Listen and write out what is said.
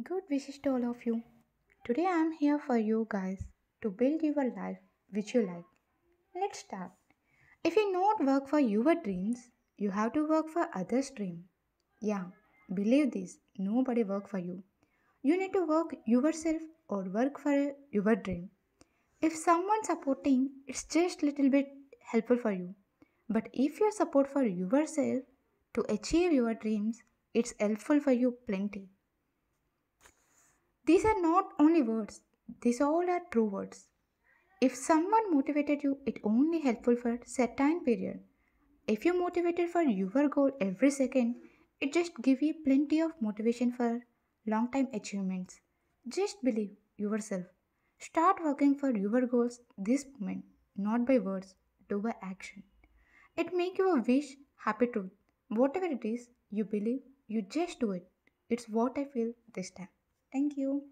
Good wishes to all of you. Today I am here for you guys to build your life which you like. Let's start. If you not work for your dreams, you have to work for others' dream. Yeah, believe this, nobody work for you. You need to work yourself or work for your dream. If someone supporting, it's just little bit helpful for you. But if you support for yourself to achieve your dreams, it's helpful for you plenty. These are not only words, these all are true words. If someone motivated you, it only helpful for set time period. If you motivated for your goal every second, it just give you plenty of motivation for long time achievements. Just believe yourself. Start working for your goals this moment, not by words, do by action. It make you a wish, happy truth. Whatever it is you believe, you just do it. It's what I feel this time. Thank you.